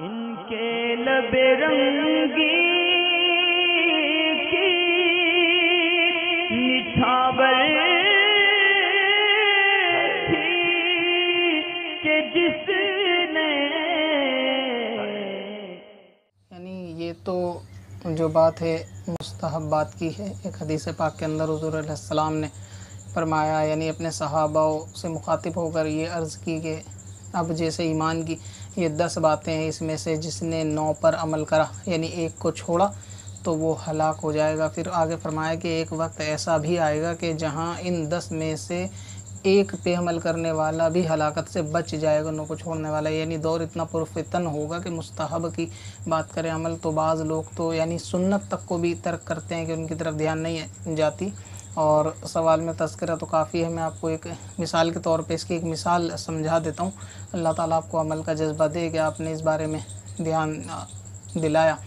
इनके लबे रंगी ये तो जो बात है, मुस्तहब बात की है, एक हदीस पाक के अंदर हजूर ने फरमाया, यानी अपने सहाबाओं से मुखातिब होकर ये अर्ज़ की कि अब जैसे ईमान की ये दस बातें हैं इसमें से जिसने नौ पर अमल करा, यानी एक को छोड़ा तो वो हलाक हो जाएगा। फिर आगे फरमाया कि एक वक्त ऐसा भी आएगा कि जहाँ इन दस में से एक पे अमल करने वाला भी हलाकत से बच जाएगा, नौ को छोड़ने वाला। यानी दौर इतना पुरफितन होगा कि मुस्तहब की बात करें अमल तो बाज़ लोग तो यानी सुन्नत तक को भी तर्क करते हैं कि उनकी तरफ़ ध्यान नहीं जाती। और सवाल में तस्करा तो काफ़ी है। मैं आपको एक मिसाल के तौर पे इसकी एक मिसाल समझा देता हूँ। अल्लाह ताला आपको अमल का जज्बा दे कि आपने इस बारे में ध्यान दिलाया।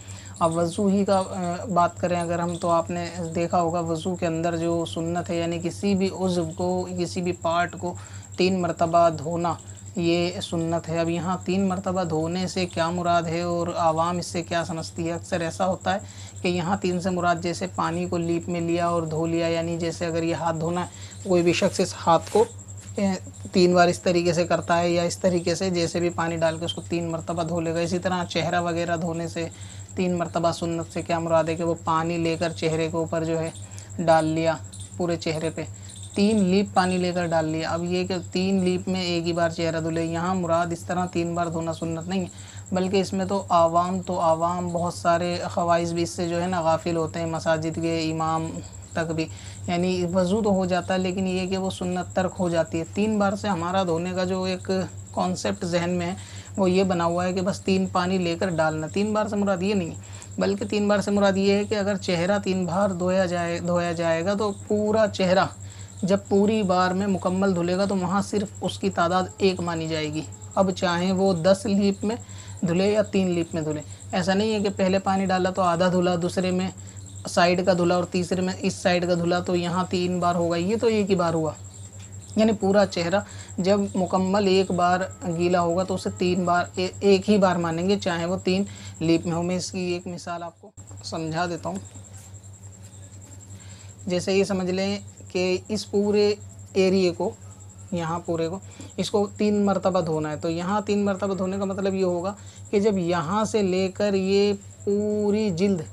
अब वज़ू ही का बात करें, अगर हम तो आपने देखा होगा, वज़ू के अंदर जो सुन्नत है, यानी किसी भी उज़्व को, किसी भी पार्ट को तीन मरतबा धोना ये सुन्नत है। अब यहाँ तीन मरतबा धोने से क्या मुराद है और आवाम इससे क्या समझती है? अक्सर ऐसा होता है कि यहाँ तीन से मुराद जैसे पानी को लीप में लिया और धो लिया, यानी जैसे अगर ये हाथ धोना है, कोई भी शख्स इस हाथ को तीन बार इस तरीके से करता है या इस तरीके से जैसे भी पानी डाल के उसको तीन मरतबा धो लेगा। इसी तरह चेहरा वगैरह धोने से तीन मरतबा सुन्नत से क्या मुराद है कि वो पानी लेकर चेहरे के ऊपर जो है डाल लिया पूरे चेहरे पे। तीन लीप पानी लेकर डाल लिया अब ये कि तीन लीप में एक ही बार चेहरा धुले, यहाँ मुराद इस तरह तीन बार धोना सुन्नत नहीं है। बल्कि इसमें तो आवाम तो आवाम बहुत सारे ख़वाइश भी इससे जो है ना गाफिल होते हैं, मसाजिद के इमाम तक भी। यानी वज़ू तो हो जाता है, लेकिन ये कि वो सुन्नत तर्क हो जाती है। तीन बार से हमारा धोने का जो एक कॉन्सेप्ट जहन में है, वो ये बना हुआ है कि बस तीन पानी लेकर डालना। तीन बार से मुराद ये नहीं बल्कि तीन बार से मुराद ये है कि अगर चेहरा तीन बार धोया जाए, धोया जाएगा तो पूरा चेहरा जब पूरी बार में मुकम्मल धुलेगा तो वहाँ सिर्फ़ उसकी तादाद एक मानी जाएगी। अब चाहे वो दस लीप में धुले या तीन लीप में धुले। ऐसा नहीं है कि पहले पानी डाला तो आधा धुला दूसरे में साइड का धुला और तीसरे में इस साइड का धुला तो यहाँ तीन बार होगा। ये तो एक ही बार हुआ। यानी पूरा चेहरा जब मुकम्मल एक बार गीला होगा तो उसे तीन बार ए, एक ही बार मानेंगे चाहे वो तीन लीप में हो। मैं इसकी एक मिसाल आपको समझा देता हूँ। जैसे ये समझ लें कि इस पूरे एरिए को, यहाँ पूरे को, इसको तीन मरतबा धोना है। तो यहाँ तीन मरतबा धोने का मतलब ये होगा कि जब यहाँ से लेकर ये पूरी जिल्द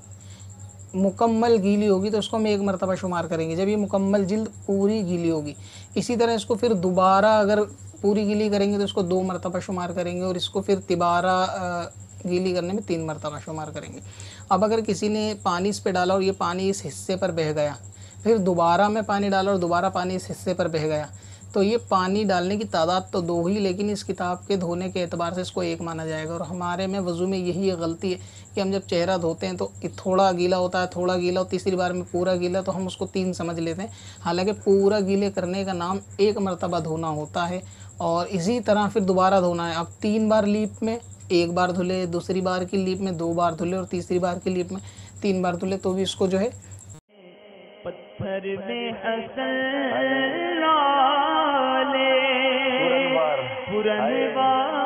मुकम्मल गीली होगी तो उसको हम एक मरतबा शुमार करेंगे। जब ये मुकम्मल जिल्द पूरी गीली होगी, इसी तरह इसको फिर दोबारा अगर पूरी गीली करेंगे तो इसको दो मरतबा शुमार करेंगे और इसको फिर तिबारा गीली करने में तीन मरतबा शुमार करेंगे। अब अगर किसी ने पानी इस पर डाला और ये पानी इस हिस्से पर बह गया फिर दोबारा में पानी डाला और दोबारा पानी इस हिस्से पर बह गया। तो ये पानी डालने की तादाद तो दो ही, लेकिन इस किताब के धोने के एतबार से इसको एक माना जाएगा। और हमारे में वज़ू में यही गलती है कि हम जब चेहरा धोते हैं तो थोड़ा गीला होता है, थोड़ा गीला, और तीसरी बार में पूरा गीला तो हम उसको तीन समझ लेते हैं। हालाँकि पूरा गीले करने का नाम एक मरतबा धोना होता है, और इसी तरह फिर दोबारा धोना है। अब तीन बार लीप में एक बार धुले, दूसरी बार की लीप में दो बार धुले, और तीसरी बार की लीप में तीन बार धुले तो भी इसको जो है पत्थर में हसन पुरनवार।